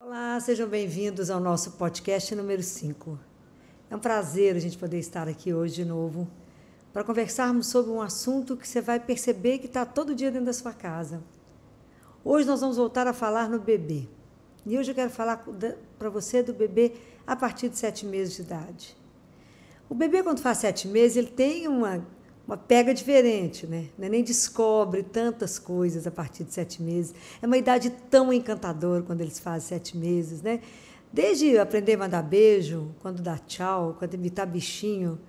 Olá, sejam bem-vindos ao nosso podcast número 5. É um prazer a gente poder estar aqui hoje de novo para conversarmos sobre um assunto que você vai perceber que está todo dia dentro da sua casa. Hoje nós vamos voltar a falar no bebê. E hoje eu quero falar para você do bebê a partir de sete meses de idade. O bebê, quando faz sete meses, ele tem uma uma pega diferente, né? O neném descobre tantas coisas a partir de sete meses. É uma idade tão encantadora quando eles fazem sete meses, né? Desde aprender a mandar beijo, quando dá tchau, quando imitar bichinho,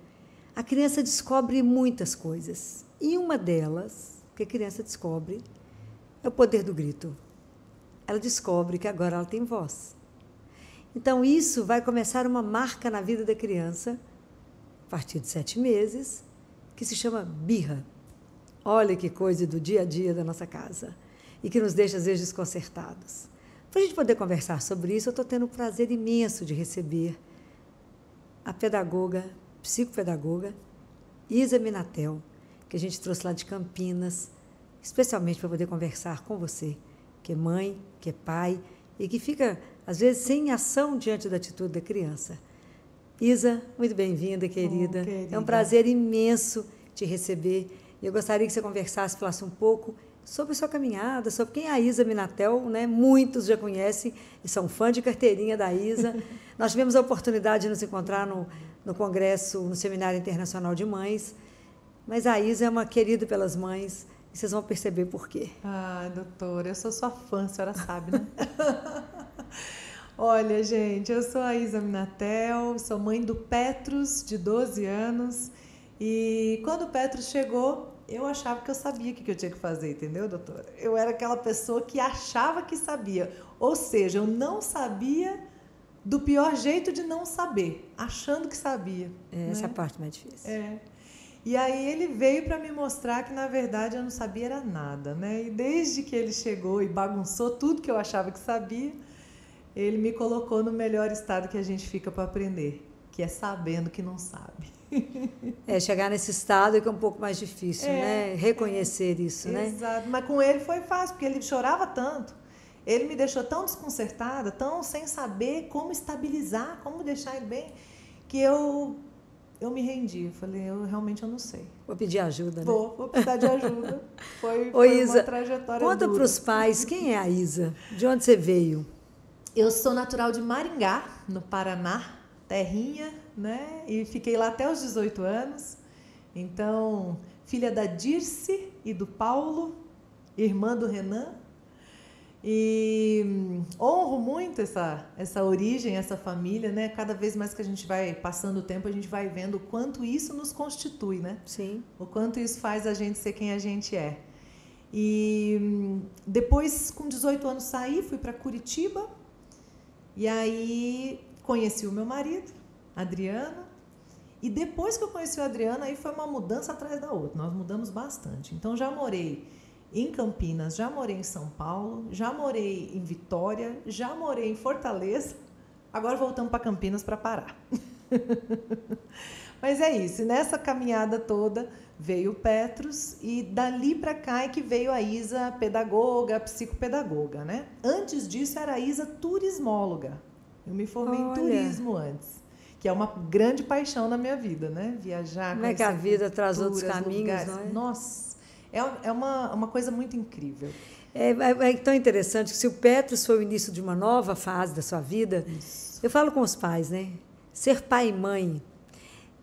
a criança descobre muitas coisas. E uma delas, que a criança descobre, é o poder do grito. Ela descobre que agora ela tem voz. Então, isso vai começar uma marca na vida da criança, a partir de sete meses, que se chama birra. Olha que coisa do dia a dia da nossa casa e que nos deixa, às vezes, desconcertados. Para a gente poder conversar sobre isso, eu estou tendo o prazer imenso de receber a pedagoga, psicopedagoga Isa Minatel, que a gente trouxe lá de Campinas, especialmente para poder conversar com você, que é mãe, que é pai e que fica, às vezes, sem ação diante da atitude da criança. Isa, muito bem-vinda, querida. Oh, querida. É um prazer imenso te receber. E eu gostaria que você conversasse, falasse um pouco sobre a sua caminhada, sobre quem é a Isa Minatel, né? Muitos já conhecem e são fã de carteirinha da Isa. Nós tivemos a oportunidade de nos encontrar no, no congresso, no Seminário Internacional de Mães. Mas a Isa é uma querida pelas mães e vocês vão perceber por quê. Ah, doutora, eu sou sua fã, a senhora sabe, né? Olha, gente, eu sou a Isa Minatel, sou mãe do Petrus, de 12 anos. E quando o Petrus chegou, eu achava que eu sabia o que eu tinha que fazer, entendeu, doutora? Eu era aquela pessoa que achava que sabia. Ou seja, eu não sabia do pior jeito de não saber, achando que sabia. É, né? Essa é a parte mais difícil. É. E aí ele veio para me mostrar que na verdade eu não sabia era nada, né? E desde que ele chegou e bagunçou tudo que eu achava que sabia, ele me colocou no melhor estado que a gente fica para aprender, que é sabendo que não sabe. É, chegar nesse estado é que é um pouco mais difícil, é, né? Reconhecer é, isso, né? Exato. Mas com ele foi fácil, porque ele chorava tanto. Ele me deixou tão desconcertada, tão sem saber como estabilizar, como deixar ele bem, que eu eu me rendi. Eu falei, eu realmente eu não sei. Vou pedir ajuda, né? Vou, vou precisar de ajuda. Foi, Ô, foi Isa, uma trajetória Conta para os pais, quem é a Isa? De onde você veio? Eu sou natural de Maringá, no Paraná, terrinha, né? E fiquei lá até os 18 anos. Então, filha da Dirce e do Paulo, irmã do Renan. E hum, honro muito essa, essa origem, essa família, né? Cada vez mais que a gente vai passando o tempo, a gente vai vendo o quanto isso nos constitui, né? Sim. O quanto isso faz a gente ser quem a gente é. E hum, depois, com 18 anos, saí, fui para Curitiba, e aí conheci o meu marido, Adriano. E depois que eu conheci o Adriano, aí foi uma mudança atrás da outra. Nós mudamos bastante. Então já morei em Campinas, já morei em São Paulo, já morei em Vitória, já morei em Fortaleza. Agora voltamos para Campinas para parar. Mas é isso. Nessa caminhada toda veio o Petrus e dali para cá é que veio a Isa pedagoga, psicopedagoga, né? Antes disso era a Isa turismóloga. Eu me formei Olha. em turismo antes, que é uma grande paixão na minha vida, né? Viajar. Como é que a vida traz outros caminhos, não é? Nossa, é, é uma, uma coisa muito incrível. É, é, é, tão interessante que se o Petrus foi o início de uma nova fase da sua vida, Isso. eu falo com os pais, né? Ser pai e mãe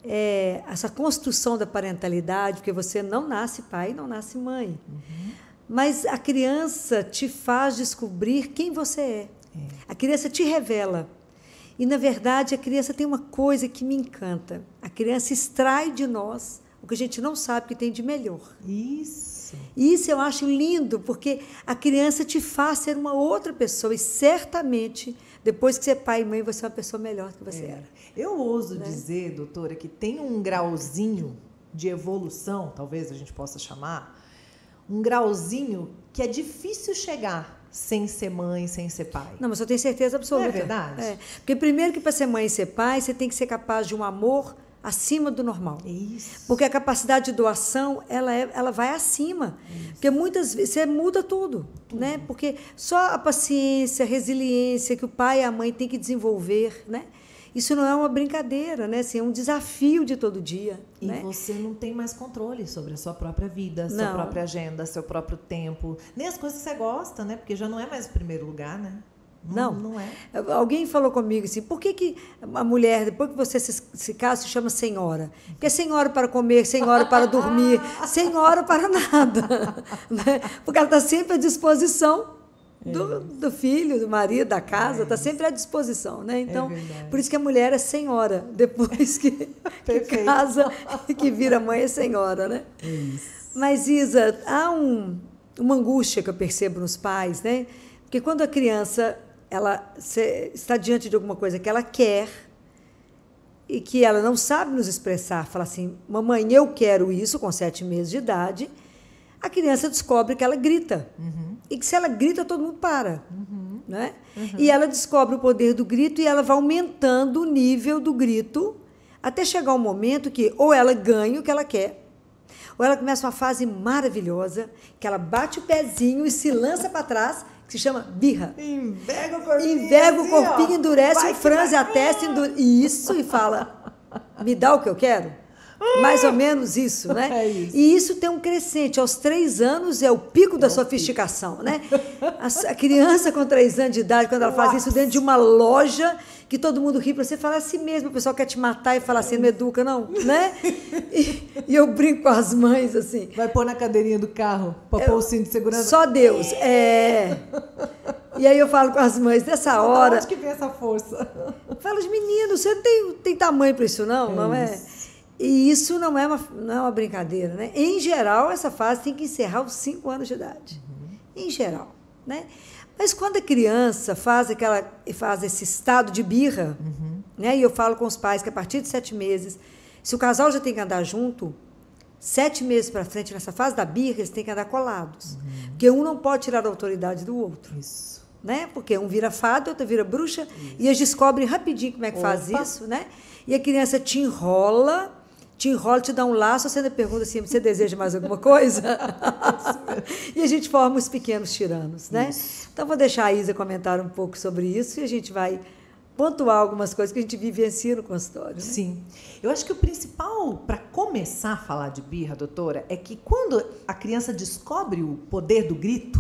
é, essa construção da parentalidade, porque você não nasce pai, não nasce mãe. Uhum. Mas a criança te faz descobrir quem você é. é. A criança te revela. E, na verdade, a criança tem uma coisa que me encanta. A criança extrai de nós o que a gente não sabe que tem de melhor. Isso. Isso eu acho lindo, porque a criança te faz ser uma outra pessoa. E certamente, depois que você é pai e mãe, você é uma pessoa melhor do que você é. era. Eu ouso né? dizer, doutora, que tem um grauzinho de evolução, talvez a gente possa chamar, um grauzinho que é difícil chegar sem ser mãe, sem ser pai. Não, mas eu tenho certeza absoluta. Não é verdade? É. Porque primeiro que para ser mãe e ser pai, você tem que ser capaz de um amor acima do normal. Isso. Porque a capacidade de doação, ela, é, ela vai acima. Isso. Porque muitas vezes você muda tudo, tudo, né? Porque só a paciência, a resiliência que o pai e a mãe têm que desenvolver, né? Isso não é uma brincadeira, né? Assim, é um desafio de todo dia. E né? você não tem mais controle sobre a sua própria vida, sua própria agenda, seu próprio tempo, nem as coisas que você gosta, né? Porque já não é mais o primeiro lugar, né? Não, não, não é. Alguém falou comigo assim, por que, que a mulher, depois que você se, se casa, se chama senhora? Porque é senhora para comer, senhora para dormir, senhora para nada. Né? Porque ela está sempre à disposição do, é. do, filho, do marido, da casa, está é sempre à disposição. Né? Então, é por isso que a mulher é senhora, depois que, que casa e que vira mãe é senhora. Né? É isso. Mas, Isa, há um, uma angústia que eu percebo nos pais, né? Porque quando a criança ela está diante de alguma coisa que ela quer e que ela não sabe nos expressar, fala assim, mamãe, eu quero isso com sete meses de idade, a criança descobre que ela grita. Uhum. E que se ela grita, todo mundo para. Uhum. Né? Uhum. E ela descobre o poder do grito e ela vai aumentando o nível do grito até chegar um momento que ou ela ganha o que ela quer, ou ela começa uma fase maravilhosa, que ela bate o pezinho e se lança para trás que se chama birra. Invega o corpinho. Invega o corpinho, endurece, vai, franze a testa, endure... isso, e fala: me dá o que eu quero? Mais ou menos isso, né? É isso. E isso tem um crescente. Aos três anos é o pico é da sofisticação, pico. né? A, a, criança com três anos de idade, quando ela faz isso dentro de uma loja, que todo mundo ri para você, fala assim mesmo, o pessoal quer te matar e fala assim, não educa, não, né? E, e, eu brinco com as mães assim. Vai pôr na cadeirinha do carro para pôr o cinto de segurança? Só Deus. É. E aí eu falo com as mães, nessa hora. Onde que vem essa força? Fala, meninos, você não tem, tem tamanho para isso, não? É não é? Isso. E isso não é, uma, não é uma brincadeira, né? Em geral, essa fase tem que encerrar aos 5 anos de idade. Uhum. Em geral, né? Mas quando a criança faz aquela faz esse estado de birra, uhum. né? E eu falo com os pais que a partir de sete meses, se o casal já tem que andar junto, sete meses para frente nessa fase da birra eles têm que andar colados, uhum. porque um não pode tirar a autoridade do outro. Isso. Né? Porque um vira fada, outro vira bruxa, isso. e eles descobrem rapidinho como é que Opa. faz isso, né? E a criança te enrola te enrola, te dá um laço, você ainda pergunta assim, você deseja mais alguma coisa? e a gente forma os pequenos tiranos, né? Isso. Então, vou deixar a Isa comentar um pouco sobre isso e a gente vai pontuar algumas coisas que a gente vivencia no consultório. Né? Sim. Eu acho que o principal para começar a falar de birra, doutora, é que quando a criança descobre o poder do grito,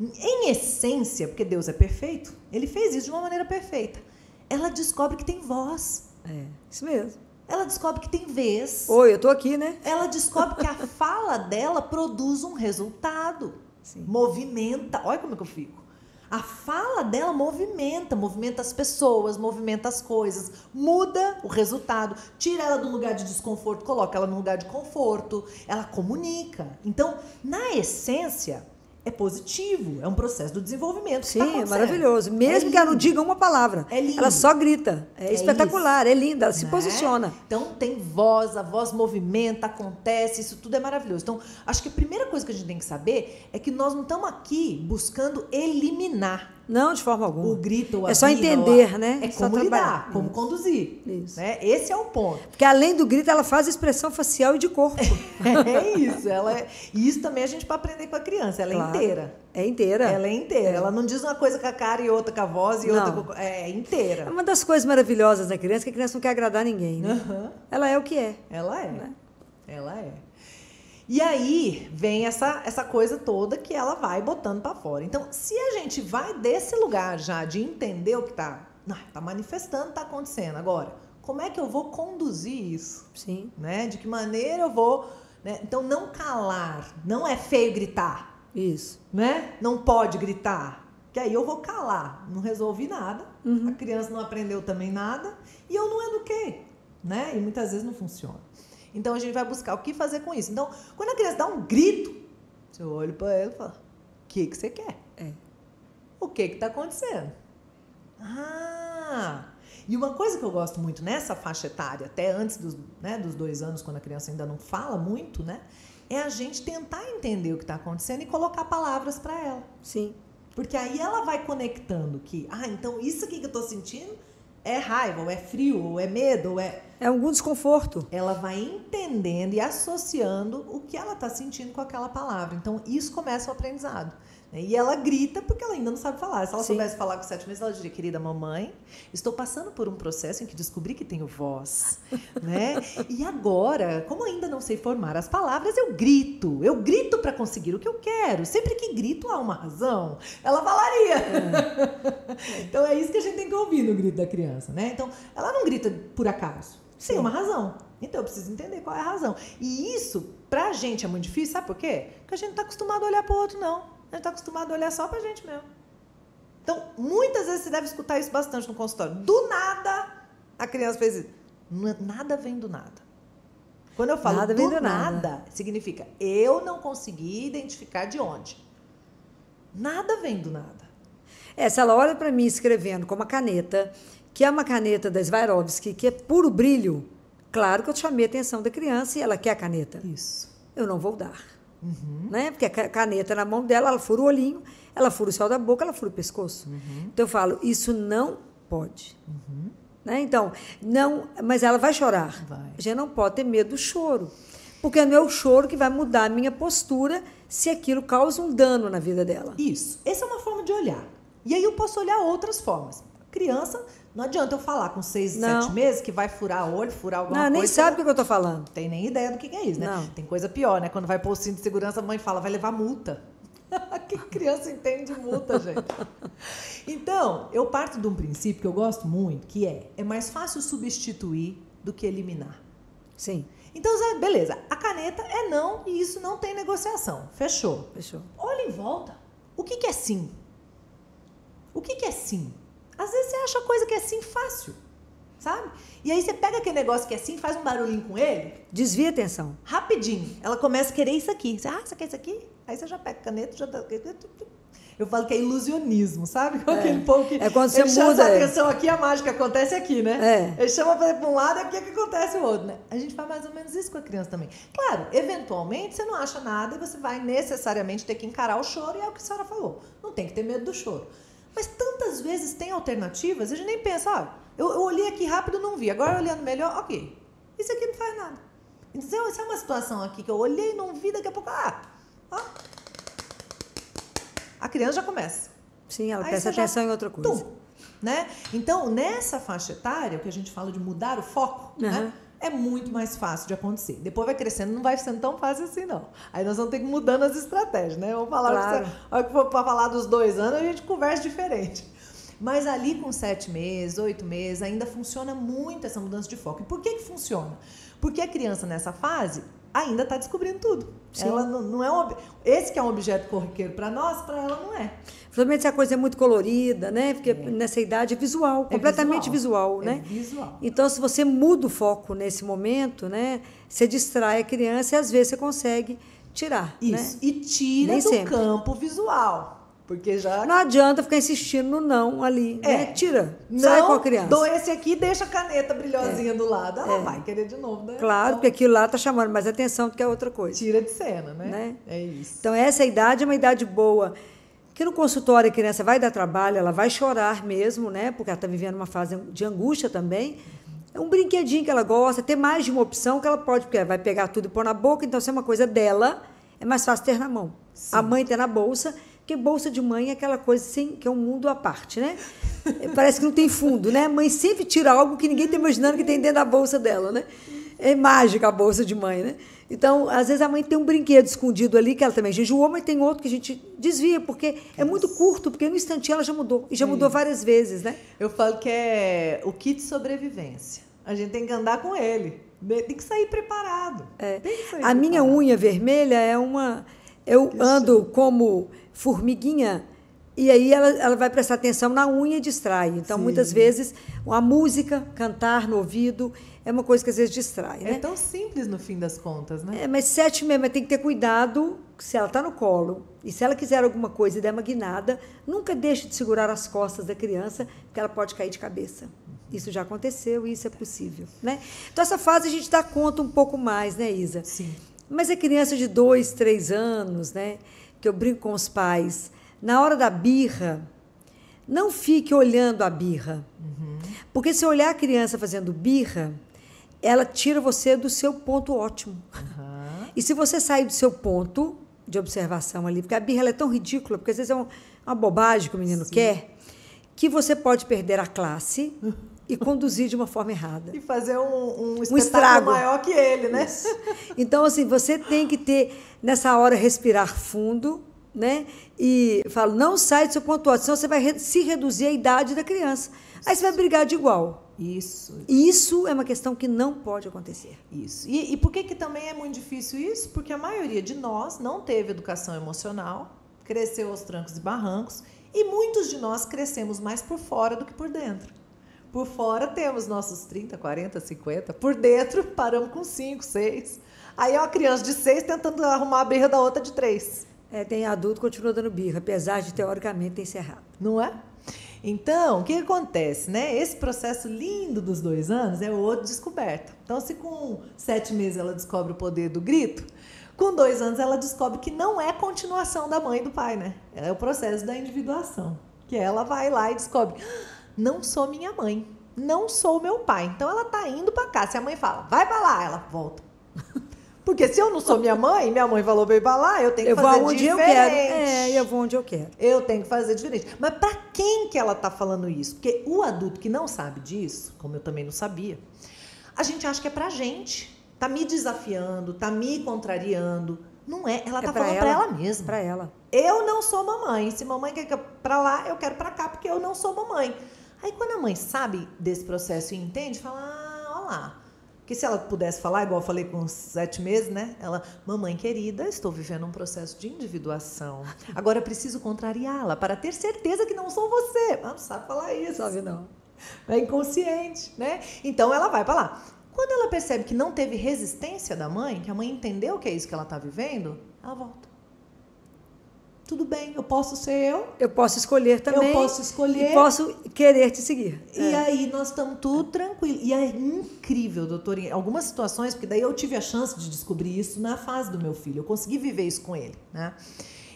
em essência, porque Deus é perfeito, ele fez isso de uma maneira perfeita. Ela descobre que tem voz. É, isso mesmo. Ela descobre que tem vez. Oi, eu tô aqui, né? Ela descobre que a fala dela produz um resultado. Sim. Movimenta. Olha como é que eu fico. A fala dela movimenta, movimenta as pessoas, movimenta as coisas, muda o resultado, tira ela um lugar de desconforto, coloca ela num lugar de conforto, ela comunica. Então, na essência, é positivo, é um processo do desenvolvimento. Sim, tá é maravilhoso. Mesmo é que ela não diga uma palavra. É lindo. Ela só grita. É, é espetacular, isso. é linda, ela se né? posiciona. Então tem voz, a voz movimenta, acontece, isso tudo é maravilhoso. Então, acho que a primeira coisa que a gente tem que saber é que nós não estamos aqui buscando eliminar não, de forma alguma. O grito, É só entender, né? É como lidar, como Isso. conduzir. Isso. Né? Esse é o ponto. Porque além do grito, ela faz expressão facial e de corpo. é isso. Ela é... Isso também a gente para aprender com a criança. Ela é claro. é inteira. É inteira. Ela é inteira. É. Ela não diz uma coisa com a cara e outra com a voz e não. outra com... É inteira. É uma das coisas maravilhosas da criança é que a criança não quer agradar ninguém. Né? Uhum. Ela é o que é. Ela é. Né? Ela é. E aí vem essa, essa coisa toda que ela vai botando para fora. Então, se a gente vai desse lugar já de entender o que está tá manifestando, está acontecendo agora, como é que eu vou conduzir isso? Sim. Né? De que maneira eu vou. Né? Então, não calar. Não é feio gritar. Isso. Né? Não pode gritar. Que aí eu vou calar. Não resolvi nada. Uhum. A criança não aprendeu também nada. E eu não eduquei. Né? E muitas vezes não funciona. Então a gente vai buscar o que fazer com isso. Então, quando a criança dá um grito, você olha para ela e fala: O que, que você quer? É. O que está acontecendo? Ah! E uma coisa que eu gosto muito nessa faixa etária, até antes dos, né, dos dois anos, quando a criança ainda não fala muito, né? É a gente tentar entender o que está acontecendo e colocar palavras para ela. Sim. Porque aí ela vai conectando que, ah, então isso aqui que eu estou sentindo é raiva, ou é frio, ou é medo, ou é. É algum desconforto. Ela vai entendendo e associando o que ela está sentindo com aquela palavra. Então, isso começa o aprendizado. Né? E ela grita porque ela ainda não sabe falar. Se ela Sim. soubesse falar com sete meses, ela diria, querida mamãe, estou passando por um processo em que descobri que tenho voz. né? E agora, como ainda não sei formar as palavras, eu grito. Eu grito para conseguir o que eu quero. Sempre que grito há uma razão. Ela falaria. É. então é isso que a gente tem que ouvir no grito da criança. Né? Então, ela não grita por acaso. Sim. Tem uma razão. Então eu preciso entender qual é a razão. E isso, pra gente, é muito difícil, sabe por quê? Porque a gente não tá acostumado a olhar pro outro, não. A gente está acostumado a olhar só pra gente mesmo. Então, muitas vezes você deve escutar isso bastante no consultório. Do nada, a criança fez isso. Nada vem do nada. Quando eu falo nada do nada, nada, significa eu não consegui identificar de onde. Nada vem do nada. É, se ela olha para mim escrevendo com uma caneta, que é uma caneta da Swarovski, que é puro brilho, claro que eu chamei a atenção da criança e ela quer a caneta. Isso. Eu não vou dar. Uhum. Né? Porque a caneta na mão dela, ela fura o olhinho, ela fura o céu da boca, ela fura o pescoço. Uhum. Então eu falo, isso não pode. Uhum. Né? Então, não, mas ela vai chorar. Vai. Já não pode ter medo do choro. Porque não é o choro que vai mudar a minha postura se aquilo causa um dano na vida dela. Isso. Essa é uma forma de olhar. E aí eu posso olhar outras formas. Criança não adianta eu falar com seis, não. sete meses que vai furar olho, furar alguma não, coisa. Nem sabe o que eu estou falando. Tem nem ideia do que é isso, né? Não. Tem coisa pior, né? Quando vai pôr o cinto de segurança, a mãe fala, vai levar multa. que criança entende multa, gente? Então, eu parto de um princípio que eu gosto muito, que é, é mais fácil substituir do que eliminar. Sim. Então, beleza, a caneta é não e isso não tem negociação. Fechou. Fechou. Olha em volta. O que, que é sim? O que, que é sim? Às vezes você acha coisa que é assim fácil, sabe? E aí você pega aquele negócio que é assim, faz um barulhinho com ele. Desvia a atenção. Rapidinho. Ela começa a querer isso aqui. Você, ah, você quer isso aqui? Aí você já pega a caneta, já dá... Eu falo que é ilusionismo, sabe? Com é. aquele povo que. É quando você muda. a atenção aqui, a mágica acontece aqui, né? É. Ele chama para um lado aqui é que acontece o outro, né? A gente faz mais ou menos isso com a criança também. Claro, eventualmente você não acha nada e você vai necessariamente ter que encarar o choro, e é o que a senhora falou. Não tem que ter medo do choro. Mas tantas vezes tem alternativas, a gente nem pensa, ah, eu, eu olhei aqui rápido não vi, agora olhando melhor, ok. Isso aqui não faz nada. Então, essa é uma situação aqui que eu olhei e não vi, daqui a pouco, ah, ó. A criança já começa. Sim, ela Aí presta atenção já, em outra coisa. Tum, né? Então, nessa faixa etária, o que a gente fala de mudar o foco, uhum. né? É muito mais fácil de acontecer. Depois vai crescendo, não vai sendo tão fácil assim, não. Aí nós vamos ter que ir mudando as estratégias, né? Vamos falar, claro. que, a hora que for para falar dos dois anos, a gente conversa diferente. Mas ali com sete meses, oito meses, ainda funciona muito essa mudança de foco. E por que, que funciona? Porque a criança nessa fase ainda está descobrindo tudo. Sim. Ela não, não é um, esse que é um objeto corriqueiro para nós, para ela não é. Principalmente se a coisa é muito colorida, né? Porque é. nessa idade é visual, é completamente visual, visual né? É visual. Então, se você muda o foco nesse momento, né? Você distrai a criança e às vezes você consegue tirar. Isso. Né? E tira Nem do sempre. campo visual. Porque já. Não adianta ficar insistindo no não ali. É. Né? Tira. Não, sai com a criança. Dou esse aqui deixa a caneta brilhosinha é. do lado. Ela é. vai querer de novo, né? Claro, então, porque aquilo lá tá chamando mais atenção do que a outra coisa. Tira de cena, né? né? É isso. Então, essa idade é uma idade boa. Que no consultório a criança vai dar trabalho, ela vai chorar mesmo, né? Porque ela está vivendo uma fase de angústia também. É um brinquedinho que ela gosta, ter mais de uma opção que ela pode, porque ela vai pegar tudo e pôr na boca, então se é uma coisa dela, é mais fácil ter na mão. Sim. A mãe ter na bolsa porque bolsa de mãe é aquela coisa assim, que é um mundo à parte, né? Parece que não tem fundo, né? A mãe sempre tira algo que ninguém está imaginando que tem dentro da bolsa dela, né? É mágica a bolsa de mãe, né? Então, às vezes a mãe tem um brinquedo escondido ali, que ela também jejuou, mas tem outro que a gente desvia, porque é muito curto, porque no instantinho ela já mudou. E já mudou várias vezes, né? Eu falo que é o kit sobrevivência. A gente tem que andar com ele. Tem que sair preparado. É. Sair a preparado. minha unha vermelha é uma. Eu ando como formiguinha e aí ela, ela vai prestar atenção na unha e distrai. Então, Sim. muitas vezes, a música, cantar no ouvido, é uma coisa que às vezes distrai. É né? tão simples no fim das contas, né? É, mas sete meses, mas tem que ter cuidado se ela está no colo e se ela quiser alguma coisa e der uma guinada, nunca deixe de segurar as costas da criança, porque ela pode cair de cabeça. Isso já aconteceu e isso é possível, né? Então, essa fase a gente dá conta um pouco mais, né, Isa? Sim. Mas é criança de dois, três anos, né? Que eu brinco com os pais, na hora da birra, não fique olhando a birra. Uhum. Porque se olhar a criança fazendo birra, ela tira você do seu ponto ótimo. Uhum. E se você sair do seu ponto de observação ali, porque a birra é tão ridícula, porque às vezes é um, uma bobagem que o menino Sim. quer, que você pode perder a classe e conduzir de uma forma errada. E fazer um, um, um estrago maior que ele, né? Isso. Então, assim, você tem que ter, nessa hora, respirar fundo, né? E falo, não sai do seu ponto alto, senão você vai se reduzir a idade da criança. Aí você vai brigar de igual. Isso. Isso é uma questão que não pode acontecer. Isso. E, e por que, que também é muito difícil isso? Porque a maioria de nós não teve educação emocional, cresceu aos trancos e barrancos, e muitos de nós crescemos mais por fora do que por dentro. Por fora temos nossos 30, 40, 50. Por dentro paramos com 5, 6. Aí é uma criança de 6 tentando arrumar a birra da outra de 3. É, tem adulto que continua dando birra, apesar de teoricamente ter encerrado. Não é? Então, o que acontece, né? Esse processo lindo dos dois anos é outra descoberta. Então, se com sete meses ela descobre o poder do grito, com dois anos ela descobre que não é continuação da mãe e do pai, né? É o processo da individuação. Que ela vai lá e descobre não sou minha mãe, não sou meu pai. Então ela tá indo para cá. Se a mãe fala, vai para lá, ela volta. Porque se eu não sou minha mãe, minha mãe falou para lá, eu tenho que eu fazer vou onde diferente. Eu quero. É, eu vou onde eu quero. Eu tenho que fazer diferente. Mas para quem que ela tá falando isso? Porque o adulto que não sabe disso, como eu também não sabia, a gente acha que é pra gente. Tá me desafiando, tá me contrariando. Não é, ela é tá pra falando para ela mesma. Para ela. Eu não sou mamãe. Se mamãe quer para lá, eu quero para cá porque eu não sou mamãe. Aí quando a mãe sabe desse processo e entende, fala, ah, olha lá. Que se ela pudesse falar, igual eu falei com sete meses, né? Ela, mamãe querida, estou vivendo um processo de individuação. Agora preciso contrariá-la para ter certeza que não sou você. Ela não sabe falar isso. Sabe não. É inconsciente, né? Então ela vai para lá. Quando ela percebe que não teve resistência da mãe, que a mãe entendeu que é isso que ela está vivendo, ela volta tudo bem, eu posso ser eu. Eu posso escolher também. Eu posso escolher. E posso querer te seguir. E é. aí nós estamos tudo tranquilo. E é incrível, doutor, em algumas situações, porque daí eu tive a chance de descobrir isso na fase do meu filho. Eu consegui viver isso com ele, né?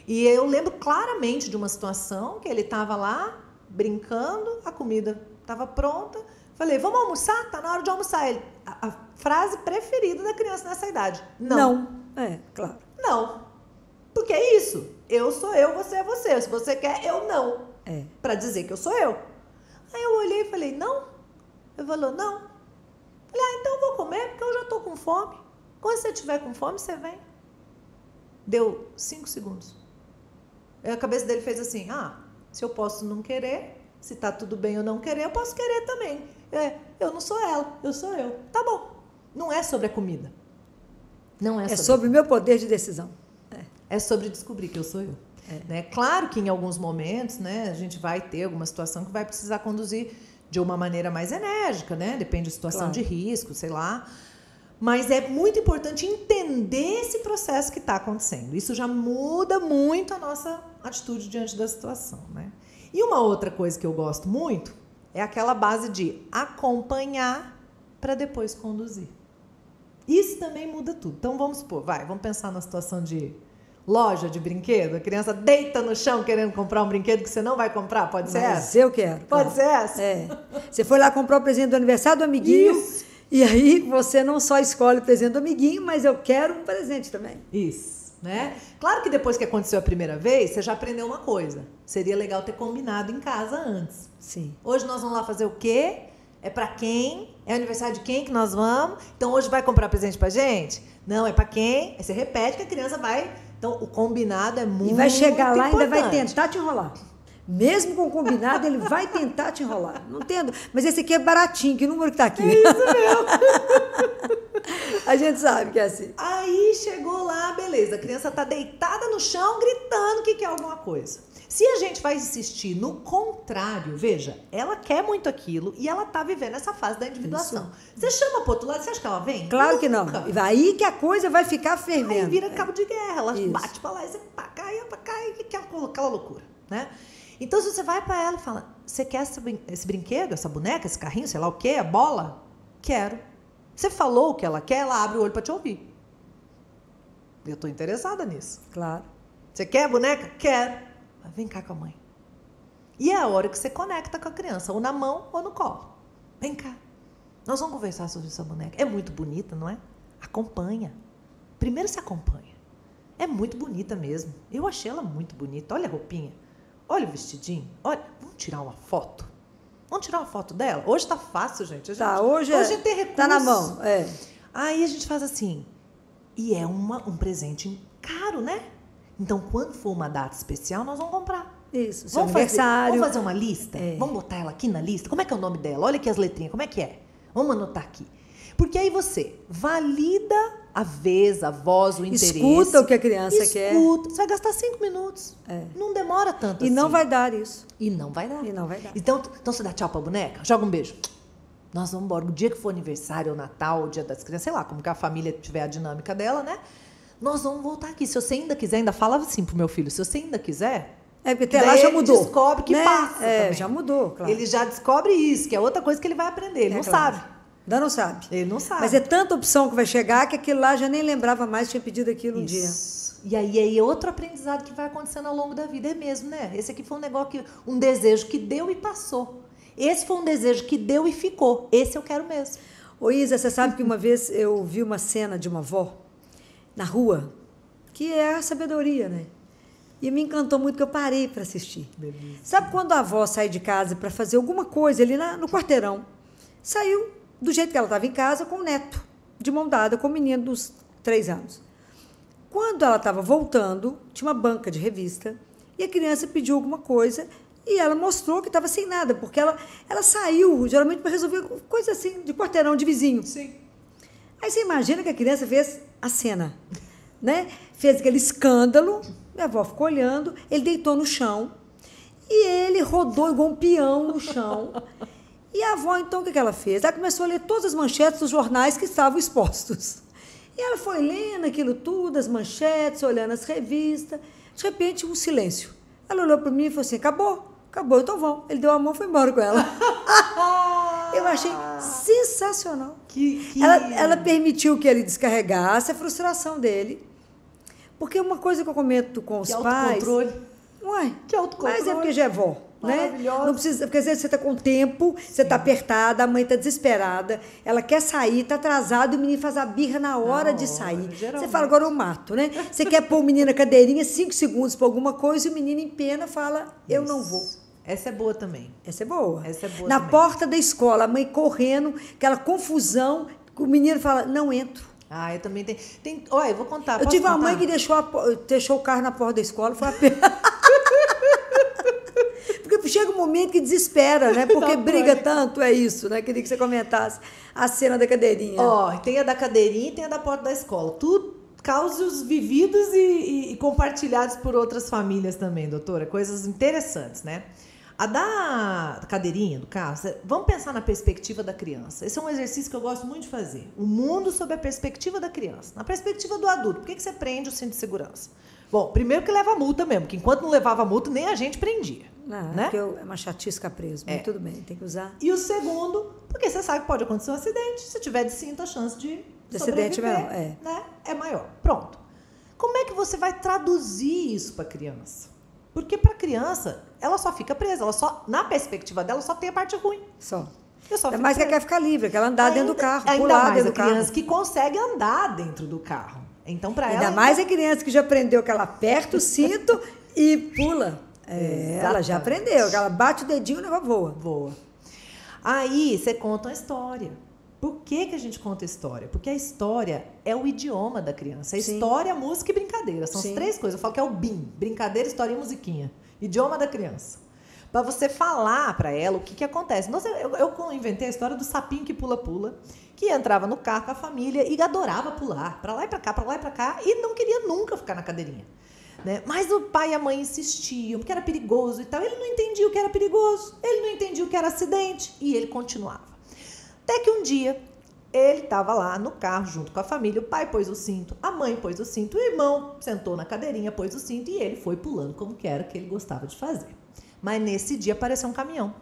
E eu lembro claramente de uma situação que ele estava lá brincando, a comida estava pronta. Falei, vamos almoçar? Tá na hora de almoçar. Ele, a, a frase preferida da criança nessa idade. Não. Não. É, claro. Não. Porque é isso. Eu sou eu, você é você. Se você quer, eu não. É. Para dizer que eu sou eu. Aí eu olhei e falei, não? Ele falou, não. Falei, ah, então eu vou comer, porque eu já tô com fome. Quando você tiver com fome, você vem. Deu cinco segundos. Aí a cabeça dele fez assim, ah, se eu posso não querer, se tá tudo bem eu não querer, eu posso querer também. É, eu não sou ela, eu sou eu. Tá bom. Não é sobre a comida. Não é, é sobre o meu poder de decisão é sobre descobrir que eu sou eu. É. Né? Claro que em alguns momentos né, a gente vai ter alguma situação que vai precisar conduzir de uma maneira mais enérgica, né? Depende da situação claro. de risco, sei lá. Mas é muito importante entender esse processo que está acontecendo. Isso já muda muito a nossa atitude diante da situação, né? E uma outra coisa que eu gosto muito é aquela base de acompanhar para depois conduzir. Isso também muda tudo. Então vamos supor, vai, vamos pensar na situação de loja de brinquedo? A criança deita no chão querendo comprar um brinquedo que você não vai comprar? Pode ser Mas essa? eu quero. Pode ser essa? É. Você foi lá comprar o presente do aniversário do amiguinho. Isso. E aí você não só escolhe o presente do amiguinho, mas eu quero um presente também. Isso. Né? Claro que depois que aconteceu a primeira vez, você já aprendeu uma coisa. Seria legal ter combinado em casa antes. Sim. Hoje nós vamos lá fazer o quê? É para quem? É aniversário de quem que nós vamos? Então hoje vai comprar presente pra gente? Não, é para quem? Aí você repete que a criança vai então, o combinado é muito E vai chegar lá e ainda vai tentar te enrolar. Mesmo com o combinado, ele vai tentar te enrolar. Não entendo. Mas esse aqui é baratinho, que número que tá aqui? É isso mesmo. a gente sabe que é assim. Aí chegou lá, beleza. A criança tá deitada no chão, gritando que quer alguma coisa. Se a gente vai insistir no contrário, veja, ela quer muito aquilo e ela tá vivendo essa fase da individuação. Isso. Você chama pro outro lado, você acha que ela vem? Claro Nunca. que não. Aí que a coisa vai ficar fervendo. Aí vira cabo de guerra, ela Isso. bate pra lá e você pá, cai, que é aquela loucura, né? Então, se você vai para ela e fala, você quer esse brinquedo, essa boneca, esse carrinho, sei lá o quê, a bola? Quero. Você falou o que ela quer, ela abre o olho para te ouvir. Eu estou interessada nisso. Claro. Você quer a boneca? Quero. Vem cá com a mãe. E é a hora que você conecta com a criança, ou na mão ou no colo. Vem cá. Nós vamos conversar sobre essa boneca. É muito bonita, não é? Acompanha. Primeiro se acompanha. É muito bonita mesmo. Eu achei ela muito bonita. Olha a roupinha. Olha o vestidinho. Olha, vamos tirar uma foto. Vamos tirar uma foto dela? Hoje tá fácil, gente. A Tá, gente- hoje, é- hoje tem recurso. Tá na mão, é. Aí a gente faz assim. E é uma, um presente caro, né? Então, quando for uma data especial, nós vamos comprar. Isso, seu Vamos aniversário. Fazer, vamos fazer uma lista? É. Vamos botar ela aqui na lista? Como é que é o nome dela? Olha aqui as letrinhas, como é que é? Vamos anotar aqui. Porque aí você valida a vez, a voz, o interesse. Escuta o que a criança quer. Escuta. Você vai gastar cinco minutos. Não demora tanto E não assim. vai dar isso. E não vai dar. E não vai dar. Então, então você dá tchau pra boneca, joga um beijo. Nós vamos embora. O dia que for aniversário, ou Natal, ou dia das crianças, sei lá, como que a família tiver a dinâmica dela, né? Nós vamos voltar aqui. Se você ainda quiser, ainda fala assim pro meu filho, se você ainda quiser, É, porque até Daí lá já ele mudou. descobre que né? passa É, também. já mudou, claro. ele já descobre isso, que é outra coisa que ele vai aprender. Ele É, não claro. sabe. Ainda não sabe. Ele não sabe. Mas é tanta opção que vai chegar que aquilo lá já nem lembrava mais, tinha pedido aquilo um dia. E aí, aí é outro aprendizado que vai acontecendo ao longo da vida. É mesmo, né? Esse aqui foi um negócio que. um desejo que deu e passou. Esse foi um desejo que deu e ficou. Esse eu quero mesmo. Ô Isa, você sabe que uma vez eu vi uma cena de uma avó na rua, que é a sabedoria, né? E me encantou muito que eu parei para assistir. Sabe quando a avó sai de casa para fazer alguma coisa ali na- no quarteirão? Saiu do jeito que ela estava em casa com o neto, de mão dada, com o menino dos três anos. Quando ela estava voltando, tinha uma banca de revista e a criança pediu alguma coisa e ela mostrou que estava sem nada, porque ela, ela saiu geralmente para resolver coisa assim, de quarteirão, de vizinho. Sim. Aí você imagina que a criança fez a cena, né? Fez aquele escândalo, minha avó ficou olhando, ele deitou no chão e ele rodou igual um peão no chão. E a avó, então, o que ela fez? Ela começou a ler todas as manchetes dos jornais que estavam expostos. E ela foi lendo aquilo tudo, as manchetes, olhando as revistas. De repente, um silêncio. Ela olhou para mim e falou assim: acabou, acabou, então vamos. Ele deu a mão e foi embora com ela. Eu achei sensacional. Que, que... Ela, ela permitiu que ele descarregasse a frustração dele. Porque uma coisa que eu comento com os Que pais. autocontrole. Ué, Que autocontrole. Mas é porque já é vó. Né? Não precisa, porque às vezes você está com tempo, você está apertada, a mãe está desesperada, ela quer sair, está atrasado, e o menino faz a birra na hora de hora, sair. Você geralmente. fala, agora eu mato, né? Você quer pôr o menino na cadeirinha, cinco segundos para alguma coisa, e o menino em pena fala, eu não vou. Essa é boa também. Essa é boa. Essa é boa Na também. porta da escola, a mãe correndo, aquela confusão, o menino fala, não entro. Ah, eu também tenho. Tem, olha, eu vou contar. Eu tive uma contar? mãe que deixou, a deixou o carro na porta da escola, foi a pena. Porque chega um momento que desespera, né? Porque briga tanto, é isso, né? Queria que você comentasse a cena da cadeirinha. Ó, tem a da cadeirinha e tem a da porta da escola. Tudo causos vividos e, e- e compartilhados por outras famílias também, doutora. Coisas interessantes, né? A da cadeirinha do carro, vamos pensar na perspectiva da criança. Esse é um exercício que eu gosto muito de fazer. O mundo sob a perspectiva da criança. Na perspectiva do adulto, por que, que você prende o cinto de segurança? Bom, primeiro que leva multa mesmo, que enquanto não levava multa, nem a gente prendia. Não, né? porque eu- é uma chatice ficar preso, mas É. tudo bem, tem que usar. E o segundo, porque você sabe que pode acontecer um acidente. Se tiver de cinto, a chance de, De acidente é menor, é. Né? é maior. Pronto. Como é que você vai traduzir isso para criança? Porque para criança, ela só fica presa. Ela só, na perspectiva dela, só tem a parte ruim. Só. Eu só É mais que ela presa. quer ficar livre, que ela andar dentro do Ainda- carro, Ainda pular mais dentro a do carro. criança que consegue andar dentro do carro. Então, para Ainda ela. mais a criança que já aprendeu que ela aperta o cinto e pula. É, ela já aprendeu, que ela bate o dedinho e o negócio voa. Voa. Aí você conta uma história. Por que, que a gente conta história? Porque a história é o idioma da criança. É Sim. história, música e brincadeira. São Sim. as três coisas. Eu falo que é o BIM: brincadeira, história e musiquinha. Idioma da criança. Para você falar para ela o que, que acontece. Nossa, eu, eu inventei a história do sapinho que pula-pula, que entrava no carro com a família e adorava pular, para lá e para cá, para lá e para cá, e não queria nunca ficar na cadeirinha. Né? Mas o pai e a mãe insistiam, porque era perigoso e tal. Ele não entendia o que era perigoso, ele não entendia o que era acidente, e ele continuava. Até que um dia ele estava lá no carro junto com a família, o pai pôs o cinto, a mãe pôs o cinto, o irmão sentou na cadeirinha, pôs o cinto e ele foi pulando como que era que ele gostava de fazer. Mas nesse dia apareceu um caminhão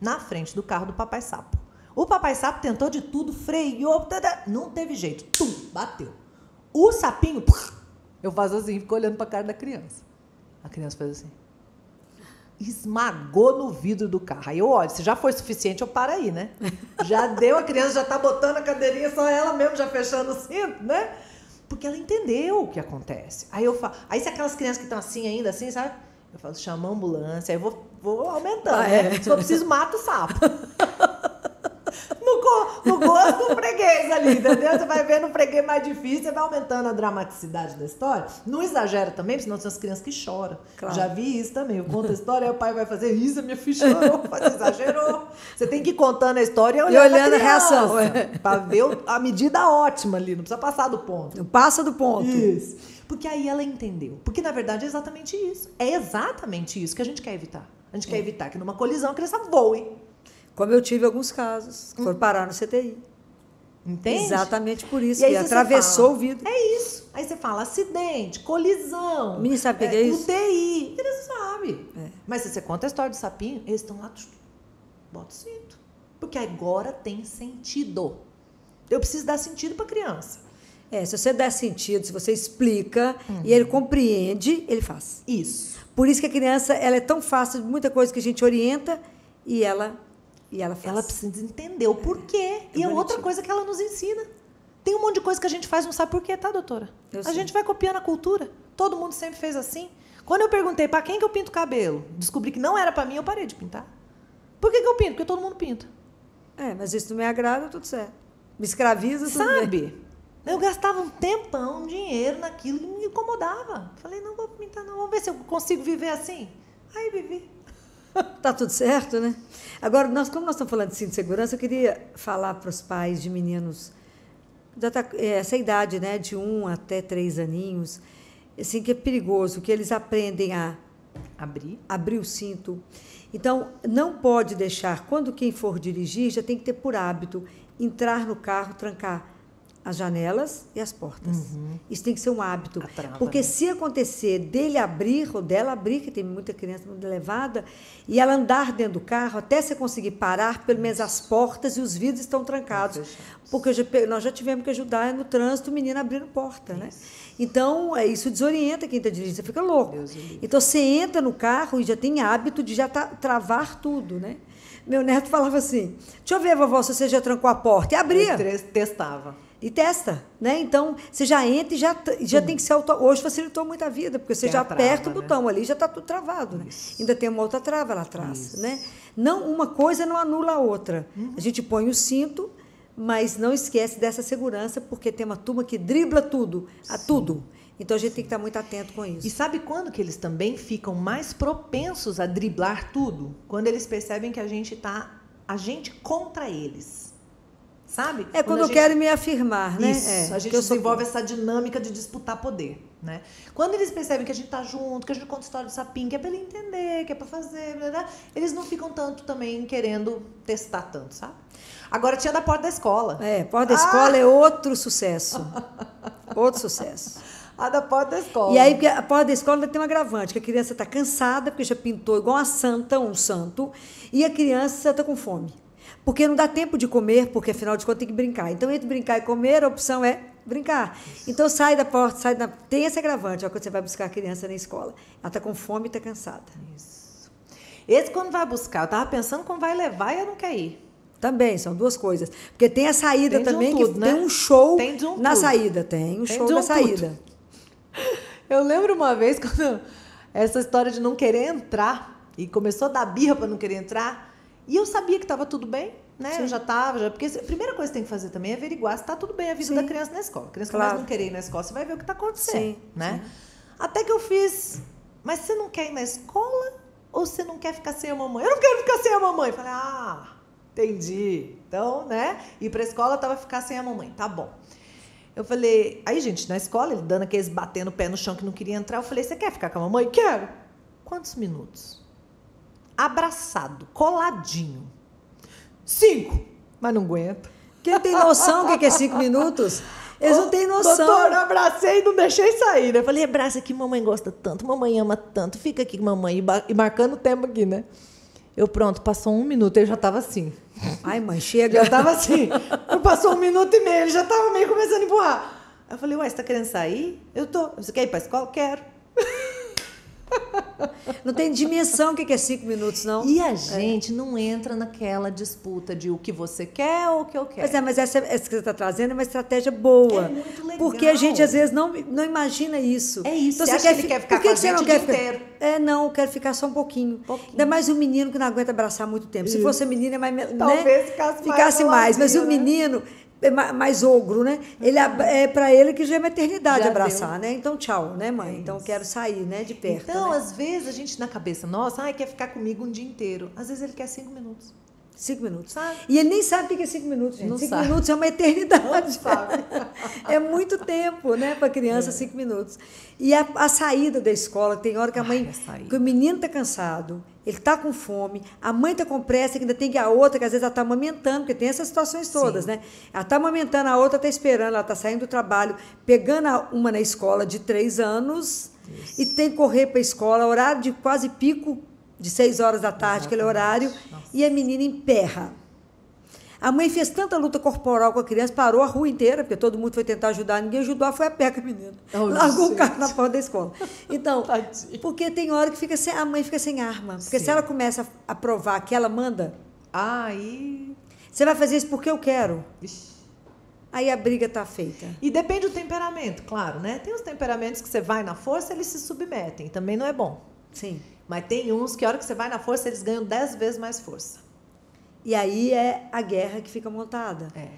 na frente do carro do papai sapo. O papai sapo tentou de tudo, freou, tada, não teve jeito, tum, bateu. O sapinho, eu faço assim, fico olhando para a cara da criança. A criança fez assim. Esmagou no vidro do carro. Aí eu olho, se já foi suficiente, eu paro aí, né? Já deu, a criança já tá botando a cadeirinha, só ela mesmo já fechando o cinto, né? Porque ela entendeu o que acontece. Aí eu falo, aí se aquelas crianças que estão assim ainda, assim, sabe? Eu falo, chama a ambulância, aí eu vou, vou aumentando, Ah, né? é. Se for preciso, mata o sapo. No, no gosto do freguês ali, entendeu? Você vai vendo o freguês mais difícil, você vai aumentando a dramaticidade da história. Não exagera também, porque senão tem as crianças que choram. Claro. Já vi isso também. Eu conto a história, aí o pai vai fazer isso, a minha filha chorou, você exagerou. Você tem que ir contando a história e olhando, olhando a reação. Pra ver a medida ótima ali, não precisa passar do ponto. Passa do ponto. Isso. Porque aí ela entendeu. Porque na verdade é exatamente isso. É exatamente isso que a gente quer evitar. A gente quer É. evitar que numa colisão a criança voe. Como eu tive alguns casos que foram parar no CTI. Entende? Exatamente por isso, E atravessou fala, o vidro. É isso. Aí você fala acidente, colisão. O menino sabe o que é isso? UTI. Eles sabem. É. Mas se você conta a história do sapinho, eles estão lá, bota o cinto. Porque agora tem sentido. Eu preciso dar sentido para criança. É, se você der sentido, se você explica Uhum. e ele compreende, ele faz. Isso. Por isso que a criança, ela é tão fácil, muita coisa que a gente orienta e ela e ela faz. Ela precisa entender o porquê. e é outra coisa que ela nos ensina. Tem um monte de coisa que a gente faz e não sabe por quê, tá, doutora? Eu a sei. gente vai copiando a cultura. Todo mundo sempre fez assim. Quando eu perguntei para quem que eu pinto o cabelo, descobri que não era para mim, eu parei de pintar. Por que, que eu pinto? Porque todo mundo pinta. É, mas isso não me agrada, tudo certo. Me escraviza, tudo bem. Sabe? Eu gastava um tempão, um dinheiro naquilo que me incomodava. Falei, não vou pintar, não. Vamos ver se eu consigo viver assim. Aí vivi. Tá tudo certo, né? Agora, nós, como nós estamos falando de cinto de segurança, eu queria falar para os pais de meninos tá, é, essa idade, né, de um até três aninhos, assim que é perigoso, que eles aprendem a Abri. abrir o cinto. Então, não pode deixar, quando quem for dirigir, já tem que ter por hábito entrar no carro, trancar as janelas e as portas. Isso tem que ser um hábito. Trava, Porque né? se acontecer dele abrir ou dela abrir, que tem muita criança muito levada, e ela andar dentro do carro, até você conseguir parar, pelo menos as portas e os vidros estão trancados. Porque já nós já tivemos que ajudar no trânsito o menino abrindo porta, né? Então, é, isso desorienta quem está dirigindo, você fica louco. Então, você entra no carro e já tem hábito de já tá- travar tudo, né? Meu neto falava assim, deixa eu ver, vovó, se você já trancou a porta. E abria. Testava. E testa, né? Então, você já entra e já, já tem que ser auto... Hoje facilitou muito a vida, porque você Tem já trava, aperta o né? botão ali, já está tudo travado, né? Ainda tem uma outra trava lá atrás, né? Não, uma coisa não anula a outra. Uhum. A gente põe o cinto, mas não esquece dessa segurança, porque tem uma turma que dribla tudo, a tudo. Então, a gente tem que estar muito atento com isso. E sabe quando que eles também ficam mais propensos a driblar tudo? Quando eles percebem que a gente tá a gente contra eles. Sabe? É quando a eu gente- quero me afirmar, né? Isso, É, a gente eu sou- desenvolve essa dinâmica de disputar poder, né? Quando eles percebem que a gente tá junto, que a gente conta a história do sapinho, que é pra ele entender, que é pra fazer, blá, blá, eles não ficam tanto também querendo testar tanto, sabe? Agora tinha da porta da escola. É, porta da Ah! escola é outro sucesso. Outro sucesso. A da porta da escola. E aí, porque a porta da escola tem um agravante, que a criança está cansada, porque já pintou igual uma santa, um santo, e a criança está com fome. Porque não dá tempo de comer, porque afinal de contas tem que brincar. Então, entre brincar e comer, a opção é brincar. Então, sai da porta, sai da. Tem esse agravante, ó, quando você vai buscar a criança na escola. Ela está com fome e está cansada. Isso. Esse quando vai buscar, eu tava pensando como vai levar e eu não quero ir. Também, são duas coisas. Porque tem a saída Tem de um também, tudo, que né? tem um show Tem um na tudo. saída. Tem um Tem show um na tudo. saída. Eu lembro uma vez quando essa história de não querer entrar e começou a dar birra para não querer entrar, e eu sabia que estava tudo bem, né? Sim. Eu já estava, já, porque a primeira coisa que tem que fazer também é averiguar se está tudo bem a vida Sim. da criança na escola. A criança Claro. começa a não querer ir na escola, você vai ver o que está acontecendo, Sim, né? Até que eu fiz, mas você não quer ir na escola ou você não quer ficar sem a mamãe? Eu não quero ficar sem a mamãe. Falei, ah, entendi. Então, né? Ir para a escola tava ficar sem a mamãe, tá bom. Eu falei, aí, gente, na escola, ele dando aqueles batendo o pé no chão que não queria entrar. Eu falei, você quer ficar com a mamãe? Quero. Quantos minutos? Abraçado, coladinho. Cinco. Mas não aguento. Quem tem noção do que é cinco minutos? Eles não têm noção. Doutor, eu abracei e não deixei sair, né? Eu falei, abraça aqui, mamãe gosta tanto, mamãe ama tanto, fica aqui com mamãe. E, e marcando o tempo aqui, né? Eu, pronto, passou um minuto, eu já tava assim. Ai, mãe, chega. Já tava assim. Passou um minuto e meio, ele já tava meio começando a empurrar. Aí eu falei, ué, você tá querendo sair? Eu tô. Você quer ir pra escola? Quero. Não tem dimensão o que é cinco minutos, não. E a gente é. não entra naquela disputa de o que você quer ou o que eu quero. Pois é, mas essa, essa que você está trazendo é uma estratégia boa. É muito legal. Porque a gente, às vezes, não, não imagina isso. É isso. Então, você, você quer, que quer ficar Por que com você não quer ficar? Inteiro? É, não, eu quero ficar só um pouquinho. pouquinho. Ainda mais um menino que não aguenta abraçar muito tempo. Isso. Se fosse menina, é mais. Talvez né? ficasse, ficasse mais. mais. Mas o né? menino é mais ogro, né? Ele é para ele que já é maternidade já abraçar, deu. né? Então tchau, né, mãe? É então quero sair, né, de perto. Então, né? às vezes a gente na cabeça, nossa, ai, quer ficar comigo um dia inteiro. Às vezes ele quer cinco minutos. Cinco minutos. Sabe? E ele nem sabe o que é cinco minutos, gente. Não cinco sabe. minutos é uma eternidade. É muito tempo, né, para criança, é. cinco minutos. E a, a, saída da escola, tem hora que a mãe. Ai, que o menino está cansado, ele está com fome, a mãe está com pressa, que ainda tem que a outra, que às vezes ela está amamentando, porque tem essas situações todas, Sim. né? Ela está amamentando, a outra está esperando, ela está saindo do trabalho, pegando uma na escola de três anos Isso. e tem que correr para a escola, horário de quase pico de 6 horas da tarde, Exatamente. aquele horário, Nossa. e a menina emperra. A mãe fez tanta luta corporal com a criança, parou a rua inteira, porque todo mundo foi tentar ajudar, ninguém ajudou, foi a pé com a menina. Oh, Largou gente. o carro na porta da escola. Então, porque tem hora que fica sem, a mãe fica sem arma. Porque Sim. se ela começa a provar que ela manda. Aí. Você vai fazer isso porque eu quero. Ixi. Aí a briga está feita. E depende do temperamento, claro, né? Tem os temperamentos que você vai na força, eles se submetem. Também não é bom. Sim. Mas tem uns que a hora que você vai na força, eles ganham dez vezes mais força. E aí é a guerra que fica montada. É.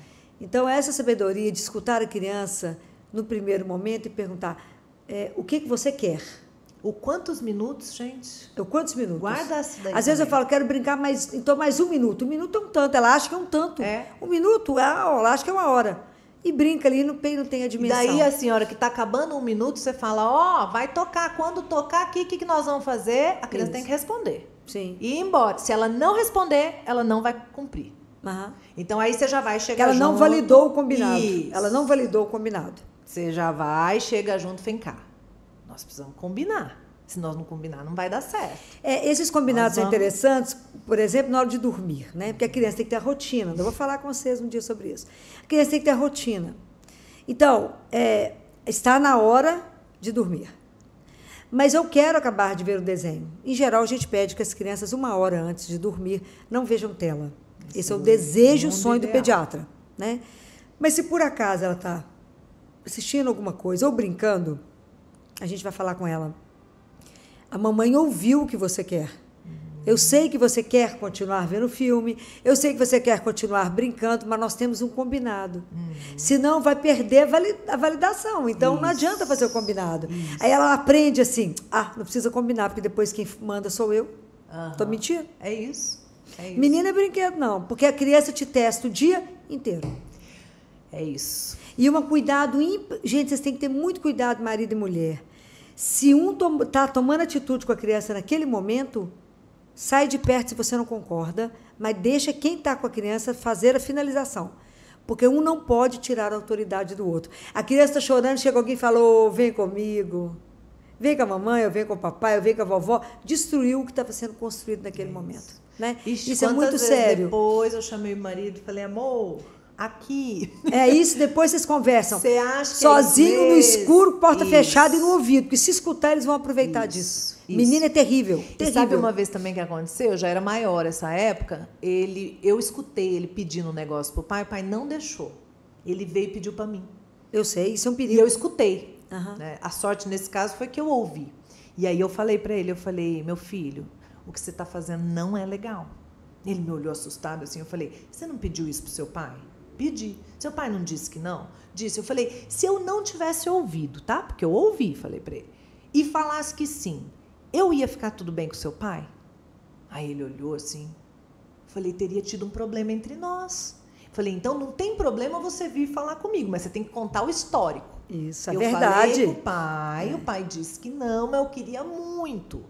Então, essa sabedoria de escutar a criança no primeiro momento e perguntar é, o que, que você quer. O quantos minutos, gente? O quantos minutos? Guarda essa daí. Às vezes eu falo, quero brincar mais, então mais um minuto. Um minuto é um tanto. Ela acha que é um tanto. É. Um minuto, ela acha que é uma hora e brinca ali, não tem, não tem a dimensão. Daí a senhora que está acabando um minuto, você fala, ó, oh, vai tocar. Quando tocar aqui, o que, que nós vamos fazer? A criança Isso. tem que responder. Sim. E ir embora. Se ela não responder, ela não vai cumprir. Uhum. Então aí você já vai chegar ela junto. Ela não validou o combinado. Isso. Ela não validou o combinado. Você já vai, chega junto, vem cá. Nós precisamos combinar. Se nós não combinar, não vai dar certo. É, esses combinados são interessantes, por exemplo, na hora de dormir, né? Porque a criança tem que ter a rotina. Eu vou falar com vocês um dia sobre isso. A criança tem que ter a rotina. Então, é, está na hora de dormir. Mas eu quero acabar de ver o desenho. Em geral, a gente pede que as crianças, uma hora antes de dormir, não vejam tela. Esse é o desejo, o sonho ideal. do pediatra. Né? Mas se por acaso ela está assistindo alguma coisa ou brincando, a gente vai falar com ela. A mamãe ouviu o que você quer. Eu sei que você quer continuar vendo filme, eu sei que você quer continuar brincando, mas nós temos um combinado. Uhum. Senão vai perder a validação. Então Isso. não adianta fazer o combinado. Isso. Aí ela aprende assim: ah, não precisa combinar, porque depois quem manda sou eu. Estou uhum. mentindo? É isso. é isso. Menina é brinquedo, não, porque a criança te testa o dia inteiro. É isso. E um cuidado. Imp... Gente, vocês têm que ter muito cuidado, marido e mulher. Se um está tomando atitude com a criança naquele momento, sai de perto se você não concorda, mas deixa quem está com a criança fazer a finalização. Porque um não pode tirar a autoridade do outro. A criança está chorando, chega alguém e falou: vem comigo, vem com a mamãe, eu venho com o papai, eu venho com a vovó. Destruiu o que estava sendo construído naquele Isso. momento. Né? Ixi, Isso é muito sério. Depois eu chamei o marido e falei: amor aqui. É isso, depois vocês conversam. Você acha Sozinho, no escuro, porta isso. fechada e no ouvido. Porque se escutar, eles vão aproveitar isso. disso. Isso. Menina é terrível. terrível. E sabe uma vez também que aconteceu? Eu já era maior essa época. Ele, eu escutei ele pedindo um negócio pro pai, o pai não deixou. Ele veio e pediu para mim. Eu sei, isso é um perigo. E eu escutei. Uhum. Né? A sorte nesse caso foi que eu ouvi. E aí eu falei para ele, eu falei, meu filho, o que você está fazendo não é legal. Ele me olhou assustado assim, eu falei, você não pediu isso pro seu pai? Pedi. Seu pai não disse que não? Disse. Eu falei, se eu não tivesse ouvido, tá? Porque eu ouvi, falei para ele. E falasse que sim, eu ia ficar tudo bem com seu pai? Aí ele olhou assim. Falei, teria tido um problema entre nós. Falei, então não tem problema você vir falar comigo, mas você tem que contar o histórico. Isso, é eu verdade. Falei pro pai, é. o pai disse que não, mas eu queria muito.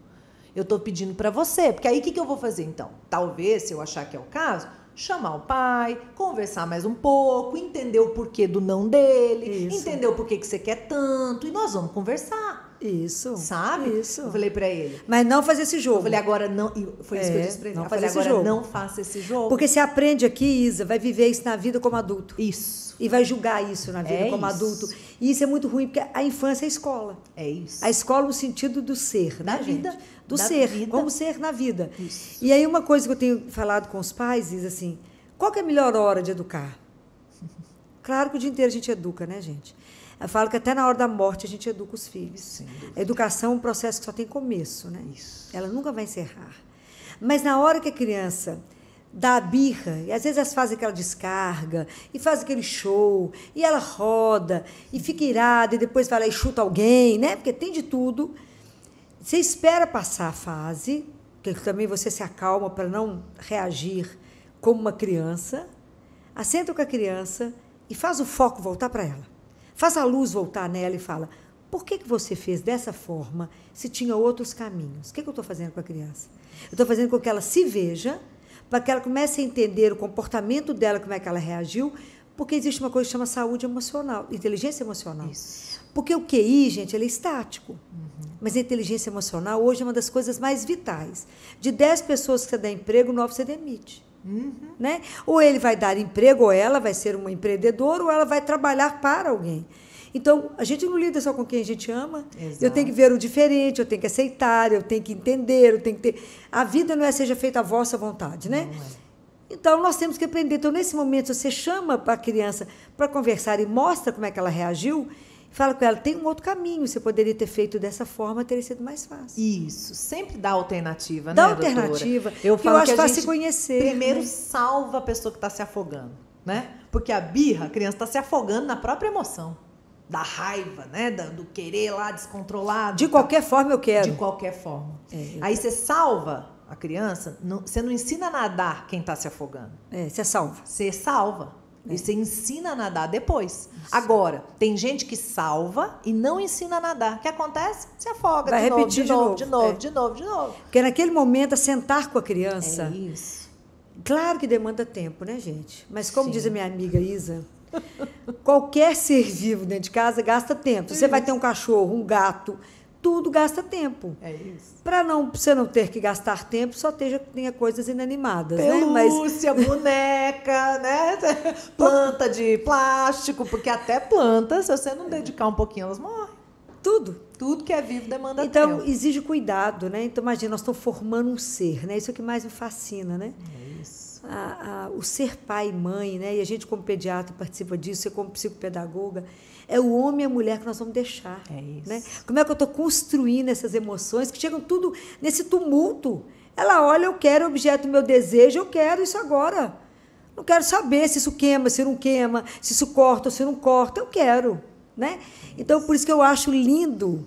Eu estou pedindo para você, porque aí o que, que eu vou fazer então? Talvez, se eu achar que é o caso, chamar o pai, conversar mais um pouco, entender o porquê do não dele, Isso. entender o porquê que você quer tanto, e nós vamos conversar. Isso. Sabe? Isso. Eu falei pra ele. Mas não fazer esse jogo. Eu falei, agora não. Foi isso que eu É, disse pra ele. não eu fazer falei, esse agora jogo. não faça esse jogo. Porque você aprende aqui, Isa, vai viver isso na vida como adulto. Isso. E vai julgar isso na vida É como isso. adulto. E isso é muito ruim, porque a infância é a escola. É isso. A escola no sentido do ser, Da né, vida. gente? Do Da ser, vida. como ser na vida. Isso. E aí uma coisa que eu tenho falado com os pais diz assim, qual que é a melhor hora de educar? Claro que o dia inteiro a gente educa, né, gente? Eu falo que até na hora da morte a gente educa os filhos. A educação é um processo que só tem começo, né? Isso. Ela nunca vai encerrar. Mas na hora que a criança dá a birra, e às vezes elas fazem aquela descarga, e faz aquele show, e ela roda, e fica irada, e depois vai lá e chuta alguém, né? Porque tem de tudo. Você espera passar a fase, que também você se acalma para não reagir como uma criança, assenta com a criança e faz o foco voltar para ela. Faz a luz voltar nela e fala: por que, que você fez dessa forma se tinha outros caminhos? O que, que eu estou fazendo com a criança? Eu estou fazendo com que ela se veja, para que ela comece a entender o comportamento dela, como é que ela reagiu, porque existe uma coisa que chama saúde emocional, inteligência emocional. Isso. Porque o QI, gente, ele é estático. Mas a inteligência emocional hoje é uma das coisas mais vitais. De 10 pessoas que você dá emprego, 9 você demite. Né? Ou ele vai dar emprego, ou ela vai ser uma empreendedora, ou ela vai trabalhar para alguém. Então, a gente não lida só com quem a gente ama. Exato. Eu tenho que ver o diferente, eu tenho que aceitar, eu tenho que entender, eu tenho que ter. A vida não é seja feita a vossa vontade, né? É. Então, nós temos que aprender. Então, nesse momento, você chama para a criança para conversar e mostra como é que ela reagiu, fala com ela, tem um outro caminho, você poderia ter feito dessa forma, teria sido mais fácil. Isso. Sempre dá alternativa, Dá né, doutora? alternativa, Eu falo eu acho que a gente se conhecer, Primeiro né? salva a pessoa que está se afogando, né? Porque a birra, a criança está se afogando na própria emoção. Da raiva, né? Do, querer lá descontrolado. De qualquer forma, eu quero. De qualquer forma. É, Aí você salva a criança, não- você não ensina a nadar quem está se afogando. É, você salva. Você salva. É. E você ensina a nadar depois. Agora, tem gente que salva e não ensina a nadar. O que acontece? Se afoga Vai de novo, de de novo, novo. de novo, É. de novo, de novo. Porque naquele momento, a sentar com a criança, É isso. claro que demanda tempo, né, gente? Mas como Sim. diz a minha amiga Isa, qualquer ser vivo dentro de casa gasta tempo. Você vai ter um cachorro, um gato, tudo gasta tempo. É isso. Para não você não ter que gastar tempo, só tenha, tenha coisas inanimadas, né? Mas Pelúcia, boneca, né? Planta de plástico, porque até planta, se você não dedicar um pouquinho, elas morrem. tudo. Tudo que é vivo demanda Então, tempo. exige cuidado, né? Então, imagina, nós estamos formando um ser, né? Isso é o que mais me fascina, né? É isso. A- a- o ser pai e mãe, né? E a gente como pediatra participa disso, você como psicopedagoga, é o homem e a mulher que nós vamos deixar. É isso. Né? Como é que eu estou construindo essas emoções que chegam tudo nesse tumulto? Ela olha, eu quero, objeto do meu desejo, eu quero isso agora. Não quero saber se isso queima, se não queima, se isso corta ou se não corta, eu quero. Né? Então, por isso que eu acho lindo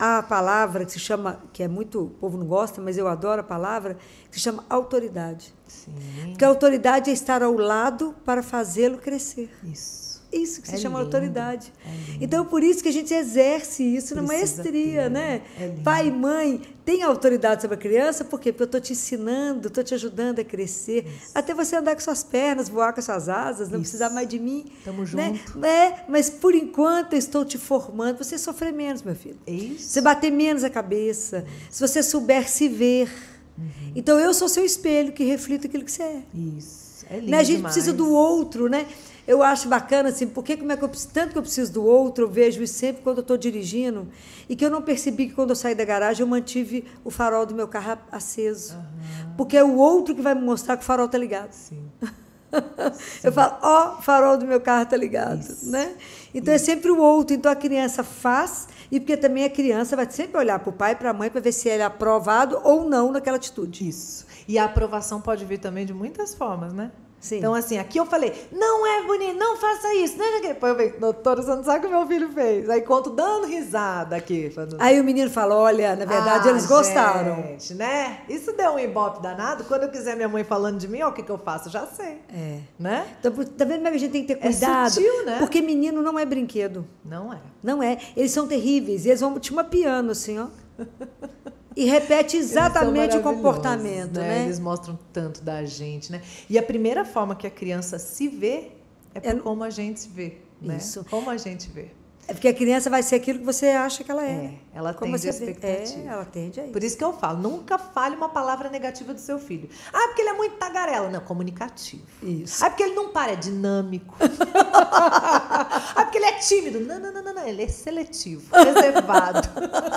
a palavra que se chama, que é muito, o povo não gosta, mas eu adoro a palavra, que se chama autoridade. Sim. Porque a autoridade é estar ao lado para fazê-lo crescer. Isso. Isso que se É chama lindo, autoridade. é então, por isso que a gente exerce isso na Precisa maestria, ter, né? é. Pai e mãe têm autoridade sobre a criança, por quê? Porque eu estou te ensinando, estou te ajudando a crescer, até você andar com suas pernas, voar com suas asas, não Isso. precisar mais de mim. Tamo né? junto. É, mas por enquanto eu estou te formando, você sofrer menos, meu filho. É isso. Você bater menos a cabeça, se você souber se ver. Uhum. Então eu sou seu espelho que reflita aquilo que você é. Isso. É lindo Né? A gente demais. precisa do outro, né? Eu acho bacana assim, porque como é que eu preciso, tanto que eu preciso do outro, eu vejo isso sempre quando eu estou dirigindo e que eu não percebi que quando eu saí da garagem eu mantive o farol do meu carro aceso, porque é o outro que vai me mostrar que o farol está ligado. Sim. Eu falo, ó, o farol do meu carro está ligado, né? Então é sempre o outro. Então a criança faz e porque também a criança vai sempre olhar para o pai e para a mãe para ver se ele é aprovado ou não naquela atitude. Isso. E a aprovação pode vir também de muitas formas, né? Sim. Então, assim, aqui eu falei, não é bonito, não faça isso. Não é. Depois eu falei, doutora, você não sabe o que meu filho fez. Aí conto dando risada aqui. Falando, Aí o menino fala, olha, na verdade "Ah, eles gostaram. Gente, né? Isso deu um ibope danado. Quando eu quiser minha mãe falando de mim, ó, o que, que eu faço? Eu já sei. É. Né? Então, tá vendo é que a gente tem que ter É cuidado? sutil, né? Porque menino não é brinquedo. Não é. Não é. Eles são terríveis. E eles vão te mapeando, assim, ó. E repete exatamente o comportamento, maravilhosos, né? Eles mostram tanto da gente, né? E a primeira forma que a criança se vê é É- como a gente se vê, né? Isso. Como a gente vê. É porque a criança vai ser aquilo que você acha que ela é. É, ela Como tende a expectativa. É, ela tende a isso. Por isso que eu falo, nunca fale uma palavra negativa do seu filho. Ah, porque ele é muito tagarela. Não, comunicativo. Isso. Ah, porque ele não para, é dinâmico. ah, porque ele é tímido. Não, não, não, não, não. Ele é seletivo, reservado.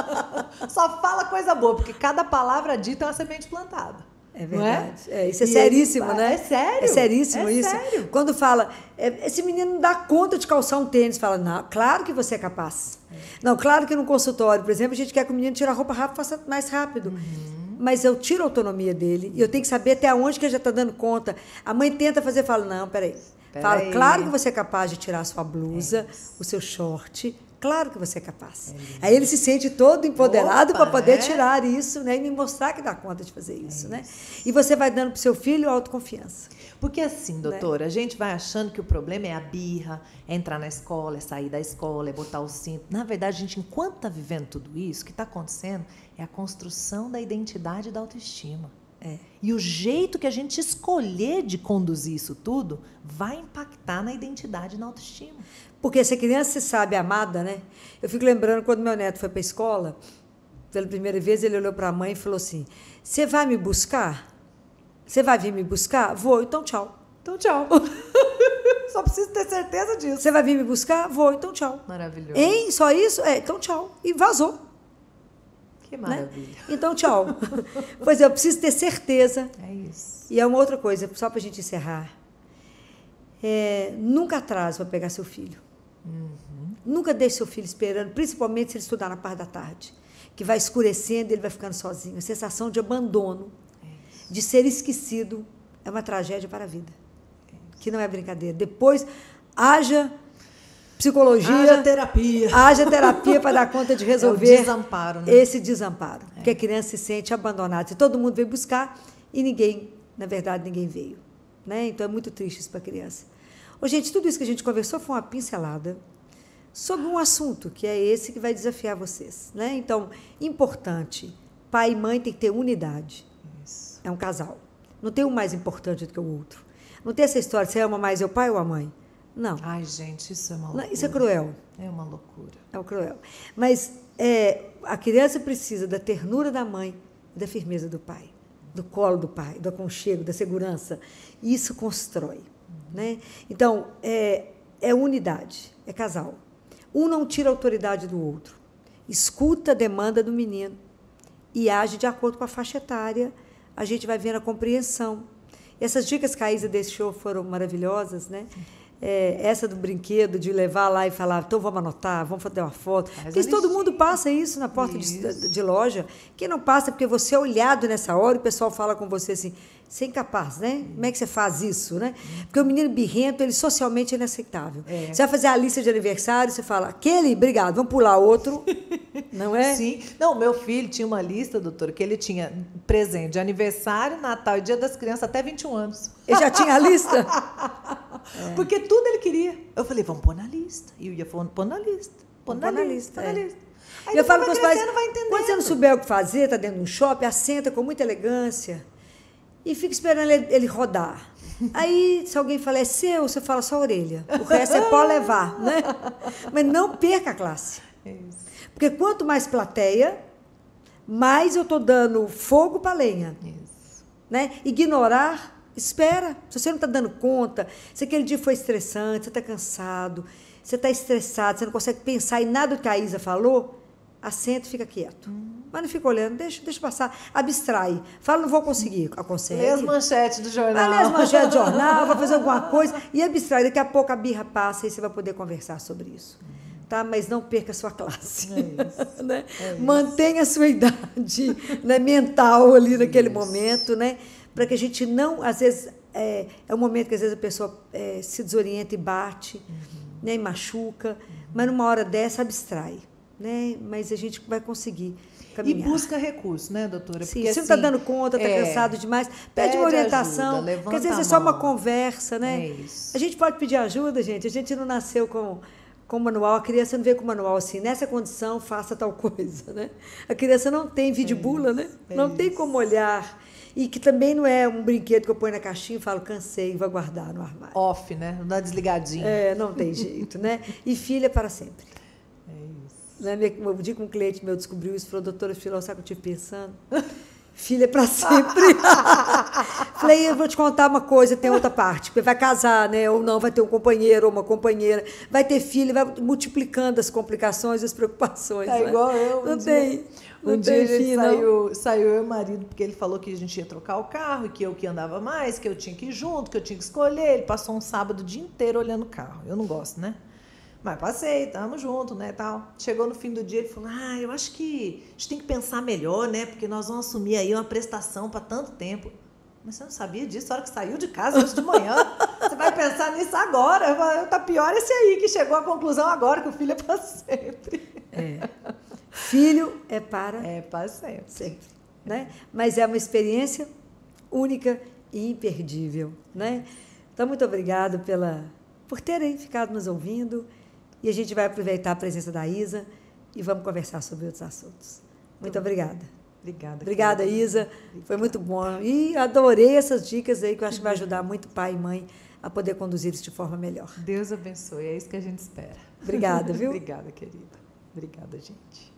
Só fala coisa boa, porque cada palavra dita é uma semente plantada. É é? verdade. É, isso é E seríssimo, ele- né? é sério. É seríssimo É isso. sério. Quando fala, é, esse menino não dá conta de calçar um tênis, fala, não, claro que você é capaz. Não, claro que no consultório, por exemplo, a gente quer que o menino tire a roupa rápido, faça mais rápido. Uhum. Mas eu tiro a autonomia dele e eu tenho que saber até onde que ele já está dando conta. A mãe tenta fazer, fala, não, peraí. Fala, claro que você é capaz de tirar a sua blusa, o seu short. Claro que você é capaz. Aí ele se sente todo empoderado para poder né? tirar isso, né? E me mostrar que dá conta de fazer isso, né? E você vai dando para o seu filho autoconfiança. Porque assim, doutora, a gente vai achando que o problema é a birra, é entrar na escola, é sair da escola, é botar o cinto. Na verdade, a gente, enquanto está vivendo tudo isso, o que está acontecendo é a construção da identidade e da autoestima. É. E o jeito que a gente escolher de conduzir isso tudo vai impactar na identidade e na autoestima. Porque se a criança se sabe amada, né? Eu fico lembrando quando meu neto foi para a escola, pela primeira vez ele olhou para a mãe e falou assim: Você vai me buscar? Você vai vir me buscar? Vou, então tchau. Então, tchau. Só preciso ter certeza disso. Você vai vir me buscar? Vou, então tchau. Maravilhoso. Hein? Só isso? É, então tchau. E vazou. Que Né? maravilha. Então tchau. pois é, eu preciso ter certeza. É isso. E é uma outra coisa, só para a gente encerrar. É, nunca atrase para pegar seu filho. Nunca deixe seu filho esperando, principalmente se ele estudar na parte da tarde. Que vai escurecendo e ele vai ficando sozinho. A sensação de abandono, de ser esquecido, é uma tragédia para a vida. Que não é brincadeira. Depois, haja psicologia, Haja terapia. haja terapia para dar conta de resolver É desamparo, né? esse desamparo. Porque a criança se sente abandonada. Se todo mundo veio buscar e ninguém, na verdade, ninguém veio. Né? Então é muito triste isso para a criança. Ô, gente, tudo isso que a gente conversou foi uma pincelada sobre um assunto que é esse que vai desafiar vocês. Né? Então, importante, pai e mãe tem que ter unidade. Isso. É um casal. Não tem um mais importante do que o outro. Não tem essa história, você ama mais o pai ou a mãe? Não. Ai, gente, isso é uma loucura. Isso é cruel. É uma loucura. É o cruel. Mas é, a criança precisa da ternura da mãe e da firmeza do pai, do colo do pai, do aconchego, da segurança. Isso constrói. Né? Então, é, é unidade, é casal. Um não tira a autoridade do outro. Escuta a demanda do menino e age de acordo com a faixa etária. A gente vai vendo a compreensão. Essas dicas que a Isa deixou foram maravilhosas, né? É, essa do brinquedo, de levar lá e falar, então vamos anotar, vamos fazer uma foto. Faz Porque todo mundo passa isso na porta de, Isso. de loja. Quem não passa é porque você é olhado nessa hora e o pessoal fala com você assim, você é incapaz, né? Como é que você faz isso, né? Porque o menino birrento, ele socialmente é inaceitável. É. Você vai fazer a lista de aniversário, você fala, aquele, obrigado, vamos pular outro. Não é? Sim. Não, meu filho tinha uma lista, doutora, que ele tinha presente de aniversário, Natal e Dia das Crianças até 21 anos. Ele já tinha a lista? Porque tudo ele queria. Eu falei, vamos pôr na lista. E eu ia falando, pôr na lista. Pôr na, na lista. Pôr na é. lista. Aí eu falo com os pais, quando você não souber o que fazer, está dentro de um shopping, assenta com muita elegância e fica esperando ele, ele rodar. Aí, se alguém falar, é seu, você fala só a orelha. O resto é pode levar, né? Mas não perca a classe. Isso. Porque quanto mais plateia, mais eu estou dando fogo para lenha. Isso. Né? Ignorar, espera. Se você não está dando conta, se aquele dia foi estressante, você está cansado, você está estressado, você não consegue pensar em nada do que a Isa falou, assenta e fica quieto. Mas não fica olhando, deixa, deixa passar. Abstrai. Fala, não vou conseguir. Aconselhe. Lê as manchetes do jornal. Vai ler as manchetes do jornal, vai fazer alguma coisa e abstrai. Daqui a pouco a birra passa e você vai poder conversar sobre isso. Tá? Mas não perca a sua classe. É né? Mantenha a sua idade né, mental ali naquele Isso. momento, né? Para que a gente não, às vezes, é, é um momento que às vezes a pessoa é, se desorienta e bate, né, e machuca, mas numa hora dessa abstrai. Né? Mas a gente vai conseguir E caminhar. busca recurso, né, doutora? Sim, Porque, se não está assim, dando conta, está é, cansado demais, pede, uma orientação. ajuda, porque às vezes é só uma conversa, né? É isso. A gente pode pedir ajuda, gente. A gente não nasceu com, com manual, a criança não veio com manual assim, nessa condição, faça tal coisa, né? A criança não tem vídeo bula, né? é não tem como olhar. E que também não é um brinquedo que eu ponho na caixinha e falo, cansei, vou guardar no armário. Off, né? Não dá desligadinho. É, não tem jeito, né? E filha para sempre. Né? Um dia que um cliente meu descobriu isso, falou, doutora Filó, sabe o que eu estive pensando? Filha para sempre. Falei, eu vou te contar uma coisa, tem outra parte. Porque vai casar, né? Ou não, vai ter um companheiro ou uma companheira. Vai ter filho, vai multiplicando as complicações e as preocupações. É né? igual eu. Um não dia, tem. Não um tem dia fim, saiu, saiu eu e o marido, porque ele falou que a gente ia trocar o carro, e que eu que andava mais, que eu tinha que ir junto, que eu tinha que escolher. Ele passou um sábado o dia inteiro olhando o carro. Eu não gosto, né? Mas passei, tamo junto, né, tal. Chegou no fim do dia, ele falou, ah, eu acho que a gente tem que pensar melhor, né, porque nós vamos assumir aí uma prestação para tanto tempo. Mas você não sabia disso na hora que saiu de casa hoje de manhã? Você vai pensar nisso agora? Tá pior esse aí, que chegou à conclusão agora que o filho é para sempre. É. Filho é para É para sempre. sempre, né? Mas é uma experiência única e imperdível, né? Então, muito obrigado pela, por terem ficado nos ouvindo. E a gente vai aproveitar a presença da Isa e vamos conversar sobre outros assuntos. Muito obrigada. Obrigada. Obrigada. Isa. Foi muito bom. E adorei essas dicas aí, que eu acho que vai ajudar muito pai e mãe a poder conduzir isso de forma melhor. Deus abençoe, é isso que a gente espera. Obrigada, viu? Obrigada, querida. Obrigada, gente.